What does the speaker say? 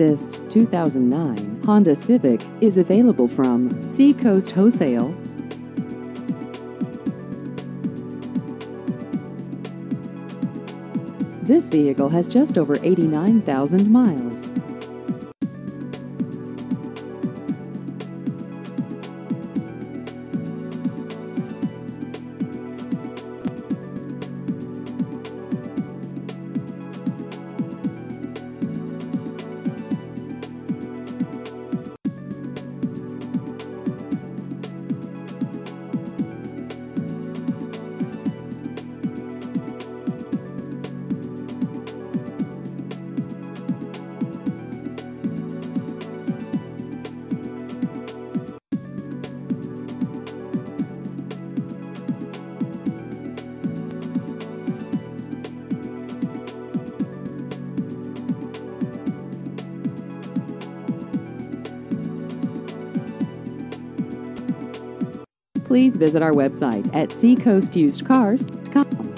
This 2009 Honda Civic is available from Seacoast Wholesale. This vehicle has just over 89,000 miles. Please visit our website at seacoastusedcars.com.